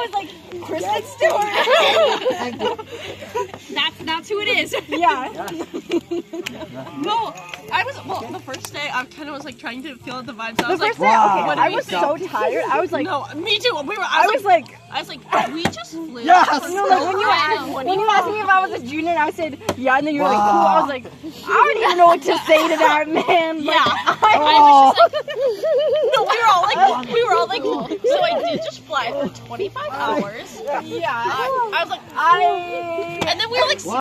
was like, Kristen Stewart. That's that's who it is. yeah. No, I was well. The first day, I kind of was like trying to feel out the vibes. I The was like, first day, okay, what I we was do? so tired. I was like, no, me too. We were. I I was was like, like, I was like, did we just flew. Yes! no, like when you asked, when you asked me if I was a junior, and I said yeah, and then you were like, cool. I was like, I don't even know what to say to that man. Like, Yeah. I, I was just like, no, we were all like, we were all like, so I did just fly for 25 hours. yeah, I, I was like, I. and then we were like